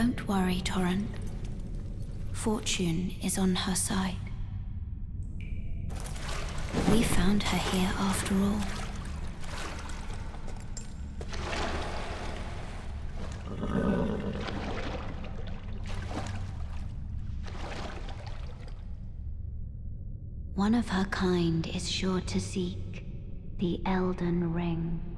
Don't worry, Torrent. Fortune is on her side. We found her here after all. One of her kind is sure to seek the Elden Ring.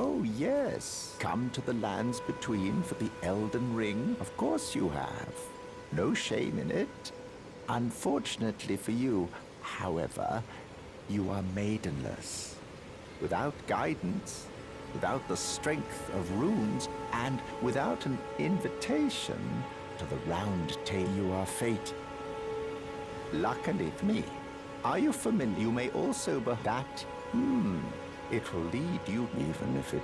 Oh, yes. Come to the lands between for the Elden Ring? Of course you have. No shame in it. Unfortunately for you, however, you are maidenless. Without guidance, without the strength of runes, and without an invitation to the round table, you are fate. Luckily for me, are you familiar? You may also be that. Hmm. It will lead you, even if it